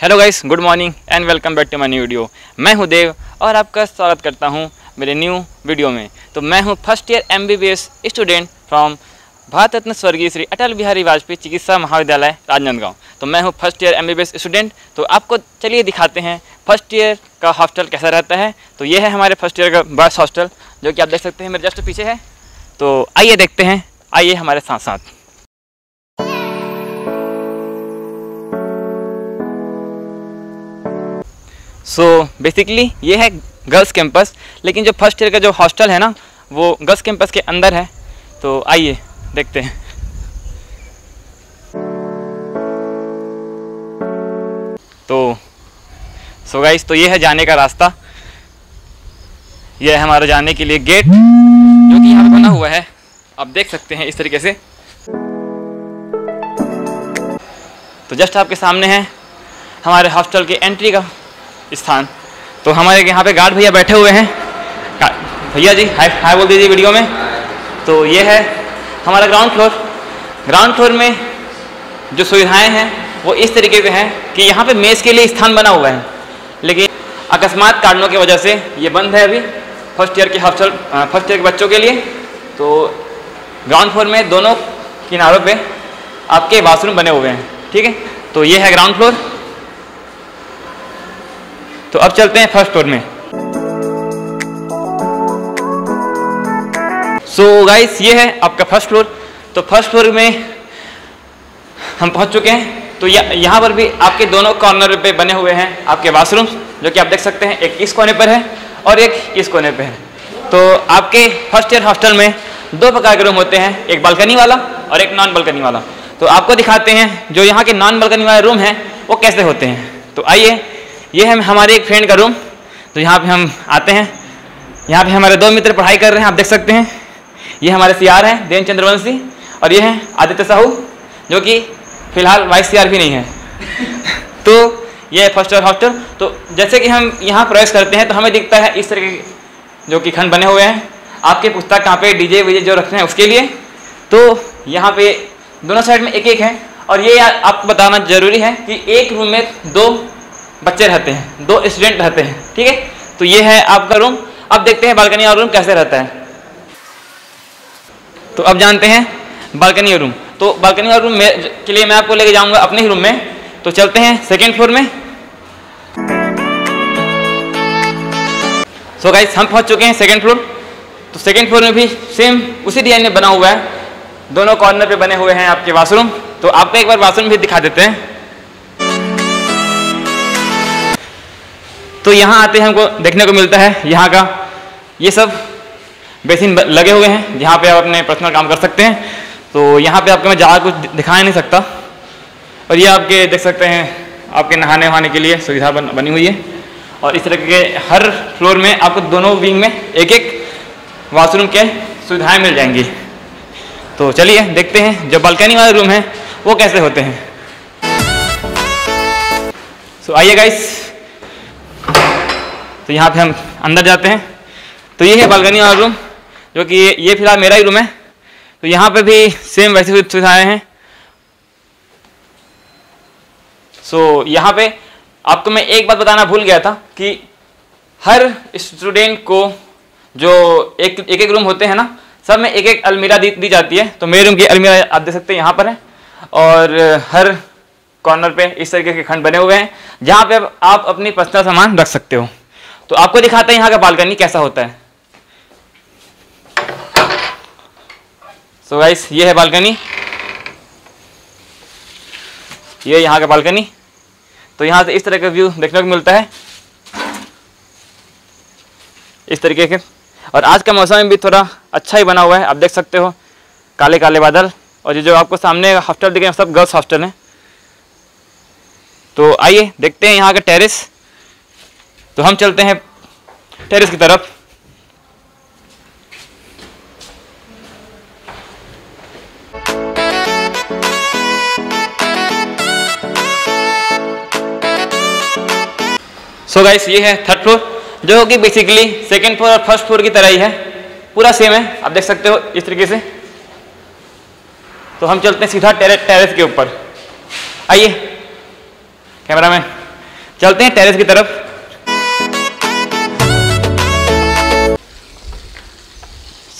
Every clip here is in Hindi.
Hello guys good morning and welcome back to my new video मैं हूँ देव और आपका स्वागत करता हूँ मेरे न्यू वीडियो में। तो मैं हूँ first year MBBS student from Bharat Ratna स्वर्गीय श्री अटल बिहारी वाजपेयी चिकित्सा महाविद्यालय राजनांदगांव। तो मैं हूँ फ़र्स्ट ईयर एमबीबीएस स्टूडेंट तो आपको चलिए दिखाते हैं फ़र्स्ट ईयर का हॉस्टल कैसा रहता है। तो ये है हमारे फ़र्स्ट ईयर का बॉयस हॉस्टल जो कि आप देख सकते हैं मेरे जस्ट पीछे है। तो आइए देखते हैं, आइए हमारे साथ साथ सो so, बेसिकली ये है गर्ल्स कैंपस लेकिन जो फ़र्स्ट ईयर का जो हॉस्टल है ना वो गर्ल्स कैंपस के अंदर है. तो आइए देखते हैं. तो सो so गाइस तो ये है जाने का रास्ता. ये है हमारा जाने के लिए गेट जो कि यहाँ बना हुआ है. आप देख सकते हैं इस तरीके से. तो जस्ट आपके सामने है हमारे हॉस्टल के एंट्री का. स्थान। तो हमारे यहाँ पे गार्ड भैया बैठे हुए हैं। भैया जी हाय हाय बोल दीजिए वीडियो में। तो ये है हमारा ग्राउंड फ्लोर ग्राउंड फ्लोर में जो सुविधाएँ हैं, वो इस तरीके के हैं कि यहाँ पे मेज़ के लिए स्थान बना हुआ है। लेकिन अकस्मात कारणों की वजह से ये बंद है अभी फ़र्स्ट ईयर के हॉस्टल फ़र्स्ट ईयर के बच्चों के लिए। तो ग्राउंड फ्लोर में दोनों किनारों पे आपके बाथरूम बने हुए हैं। ठीक है? तो ये है ग्राउंड फ्लोर तो अब चलते हैं फ़र्स्ट फ्लोर में। सो so गाइस ये है आपका फ़र्स्ट फ्लोर तो फ़र्स्ट फ्लोर में हम पहुँच चुके हैं। तो यहाँ पर भी आपके दोनों कॉर्नर पे बने हुए हैं आपके बाथरूम जो कि आप देख सकते हैं, एक इस कोने पर है और एक इस कोने पर है। तो आपके फ़र्स्ट ईयर हॉस्टल में दो प्रकार के रूम होते हैं, एक बालकनी वाला और एक नॉन बालकनी वाला। तो आपको दिखाते हैं जो यहाँ के नॉन बालकनी वाले रूम हैं, वो कैसे होते हैं। तो आइए ये है हमारे एक फ्रेंड का रूम तो यहाँ पे हम आते हैं. यहाँ पे हमारे दो मित्र पढ़ाई कर रहे हैं, आप देख सकते हैं. ये हमारे सी आर हैं, देन चंद्रवंशी. और ये हैं आदित्य साहू, जो कि फ़िलहाल वाइस सी आर भी नहीं है. तो ये फ़र्स्ट ईयर हॉस्टल तो जैसे कि हम यहाँ प्रवेश करते हैं तो हमें दिखता है इस तरह के जो कि खंड बने हुए हैं. आपके पुस्तक कहाँ पे डीजे वीजे जो रखते हैं उसके लिए. तो यहाँ पे दोनों साइड में एक एक है. और ये आपको बताना ज़रूरी है कि एक रूम में दो बच्चे रहते हैं, दो स्टूडेंट रहते हैं, ठीक है? तो ये है आपका रूम अब देखते हैं बालकनी और रूम कैसे रहता है. तो अब जानते हैं बालकनी और रूम तो बालकनी और रूम के लिए मैं आपको लेके जाऊँगा अपने ही रूम में. तो चलते हैं सेकेंड फ्लोर में. सो so गाइस हम पहुँच चुके हैं सेकेंड फ्लोर तो सेकेंड फ्लोर में भी सेम उसी डिज़ाइन में बना हुआ है. दोनों कॉर्नर पे बने हुए हैं आपके वाशरूम तो आपको एक बार वाशरूम भी दिखा देते हैं. तो यहाँ आते हैं हमको देखने को मिलता है यहाँ का ये सब बेसिन लगे हुए हैं जहाँ पे आप अपने पर्सनल काम कर सकते हैं। तो यहाँ पे आपको मैं ज़्यादा कुछ दिखा नहीं सकता। और ये आपके देख सकते हैं आपके नहाने वहाने के लिए सुविधा बन, बनी हुई है। और इस तरह के हर फ्लोर में आपको दोनों विंग में एक एक वाशरूम के सुविधाएँ मिल जाएँगी। तो चलिए देखते हैं जो बालकनी वाले रूम हैं वो कैसे होते हैं। सो आइए गाइस तो यहाँ पे हम अंदर जाते हैं। तो ये है बालकनी वाला रूम जो कि ये, ये फ़िलहाल मेरा ही रूम है। तो यहाँ पे भी सेम वैसी सुविधाएँ हैं। सो so, यहाँ पे आपको मैं एक बात बताना भूल गया था कि हर स्टूडेंट को जो एक एक एक रूम होते हैं ना सब में एक एक अलमीरा दी, दी जाती है। तो मेरे रूम की अलमीरा आप देख सकते हैं यहाँ पर है। और हर कॉर्नर पे इस तरीके के खंड बने हुए हैं जहाँ पे आप अपनी पर्सनल सामान रख सकते हो। तो आपको दिखाते हैं यहाँ का बालकनी कैसा होता है। सो so गाइस ये है बालकनी। ये यहाँ का बालकनी। तो यहाँ से इस तरह का व्यू देखने को मिलता है। इस तरीके के। और आज का मौसम भी थोड़ा अच्छा ही बना हुआ है, आप देख सकते हो। काले काले बादल। और ये जो आपको सामने हॉस्टल दिखे सब गर्ल्स हॉस्टल हैं। तो आइए देखते हैं यहाँ का टेरेस तो हम चलते हैं टेरेस की तरफ़। सो so गाइस ये है थर्ड फ्लोर जो कि बेसिकली सेकेंड फ्लोर और फ़र्स्ट फ्लोर की तरह ही है। पूरा सेम है, आप देख सकते हो इस तरीके से। तो हम चलते हैं सीधा टेरेस टेरेस के ऊपर। आइए कैमरा मैन चलते हैं टेरेस की तरफ़।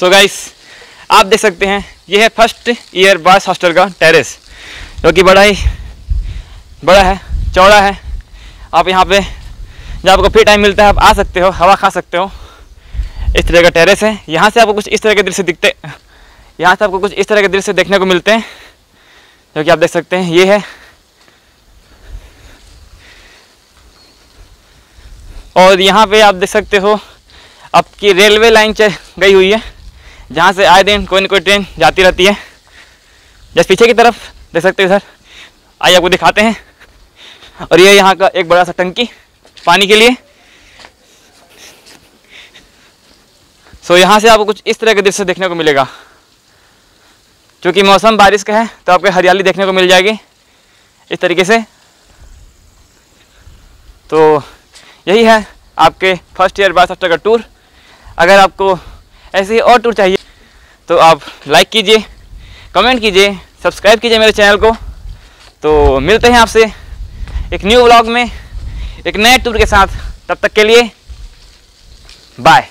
सो so गाइस आप देख सकते हैं, ये है फ़र्स्ट ईयर बॉयज़ हॉस्टल का टेरेस जो कि बड़ा ही बड़ा है, चौड़ा है। आप यहाँ पे जब आपको फ्री टाइम मिलता है, आप आ सकते हो, हवा खा सकते हो। इस तरह का टेरेस है। यहाँ से आपको कुछ इस तरह के दृश्य दिखते, यहाँ से आपको कुछ इस तरह के दृश्य देखने को मिलते हैं, जो कि आप देख सकते हैं। ये है। और यहाँ पे आप देख सकते हो, आपकी रेलवे लाइन गई हुई है। जहाँ से आए दिन कोई ना कोई ट्रेन जाती रहती है। जैसे पीछे की तरफ़, देख सकते हो सर आइए आपको दिखाते हैं। और ये यहाँ का एक बड़ा सा टंकी, पानी के लिए। सो यहाँ से आपको कुछ इस तरह के दृश्य देखने को मिलेगा। क्योंकि मौसम बारिश का है तो आपको हरियाली देखने को मिल जाएगी इस तरीके से। तो यही है आपके फ़र्स्ट ईयर बास का टूर अगर आपको ऐसे ही और टूर चाहिए। तो आप लाइक कीजिए कमेंट कीजिए सब्सक्राइब कीजिए मेरे चैनल को। तो मिलते हैं आपसे एक न्यू ब्लॉग में, एक नए टूर के साथ। तब तक के लिए बाय